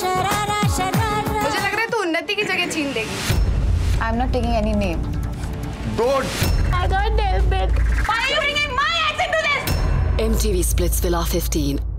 शरारा शरारा। मुझे लग रहा है तू उन्नति की जगह छीन देगी I am not taking any name don't I don't help it why you bringing my ex into this MTV Splitsvilla 15